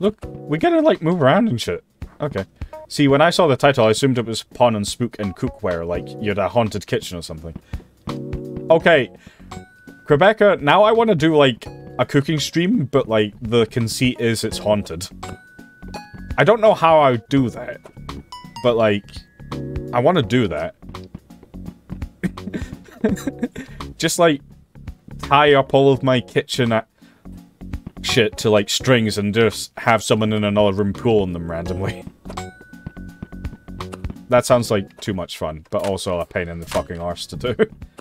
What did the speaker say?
Look, we gotta, like, move around and shit. Okay. See, when I saw the title, I assumed it was Pawn and Spook and Cookware, like you had a haunted kitchen or something. Okay. Rebecca, now I want to do, like, a cooking stream, but, like, the conceit is it's haunted. I don't know how I would do that, but, like, I want to do that. Just, like, tie up all of my kitchen shit to, like, strings and just have someone in another room pulling them randomly. That sounds like too much fun, but also a pain in the fucking arse to do.